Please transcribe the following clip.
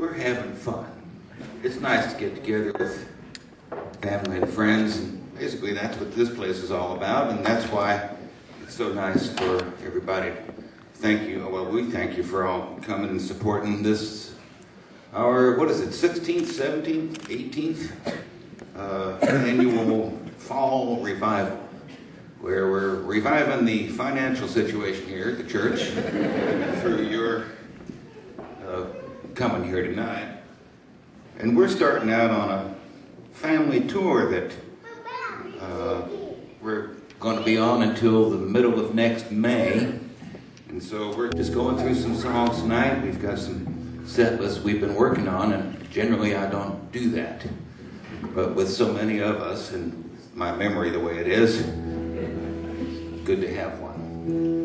we're having fun. It's nice to get together with family and friends, and basically that's what this place is all about, and that's why it's so nice for everybody. Thank you. Well, we thank you for all coming and supporting this. Our what is it? 16th, 17th, 18th uh, annual fall revival, where we're reviving the financial situation here at the church through your uh, coming here tonight. And we're starting out on a family tour that uh, we're going to be on until the middle of next May. And so we're just going through some songs tonight. We've got some set lists we've been working on, and generally I don't do that. But with so many of us and my memory the way it is, good to have one.